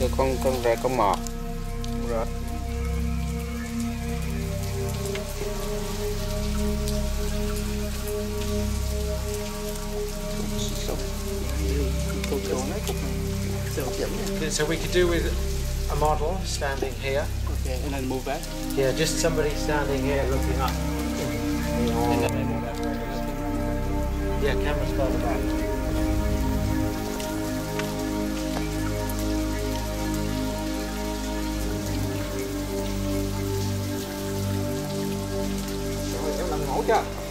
cái con con rẹ con mọt rồi So we could do with a model standing here. Okay, and then move back. Yeah, just somebody standing here looking up. And then I move back. Yeah, camera's further back. 好嘅。